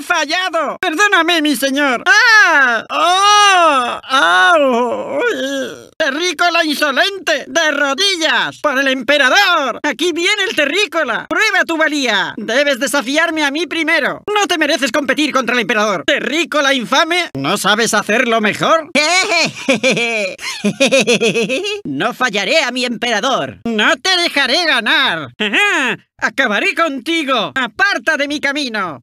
he fallado! ¡Perdóname, mi señor! ¡Ah! ¡Oh! ¡Au! ¡Terrícola insolente! ¡De rodillas! ¡Por el emperador! ¡Aquí viene el terrícola! ¡Prueba tu valía! Debes desafiarme a mí primero. No te mereces competir contra el emperador. ¡Terrícola infame! ¿No sabes hacerlo mejor? no fallaré a mi emperador. No te dejaré ganar. ¡Acabaré contigo! ¡Aparta de mi camino!